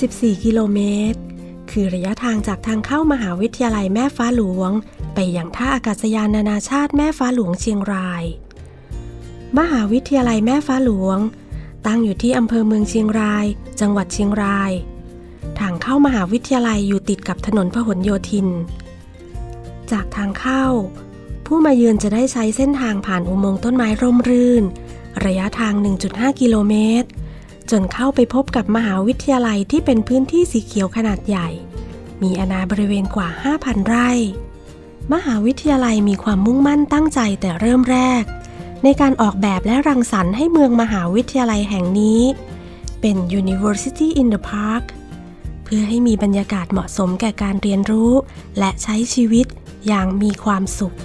14 กิโลเมตร คือระยะทางจากทางเข้ามหาวิทยาลัยแม่ฟ้าหลวง ไปยังท่าอากาศยานนานาชาติแม่ฟ้าหลวงเชียงราย มหาวิทยาลัยแม่ฟ้าหลวง ตั้งอยู่ที่อำเภอเมืองเชียงราย จังหวัดเชียงราย ทางเข้ามหาวิทยาลัยอยู่ติดกับถนนพหลโยธิน จากทางเข้า ผู้มาเยือนจะได้ใช้เส้นทางผ่านอุโมงค์ต้นไม้ร่มรื่น ระยะทาง 1.5 กิโลเมตร จนเข้าไปพบกับมหาวิทยาลัยที่เป็นพื้นที่สีเขียวขนาดใหญ่ มีอาณาบริเวณกว่า 5,000 ไร่ มหาวิทยาลัยมีความมุ่งมั่นตั้งใจแต่เริ่มแรก ในการออกแบบและรังสรรค์ให้เมืองมหาวิทยาลัยแห่งนี้ เป็น University in the Park เพื่อให้มีบรรยากาศเหมาะสมแก่การเรียนรู้ และใช้ชีวิตอย่างมีความสุข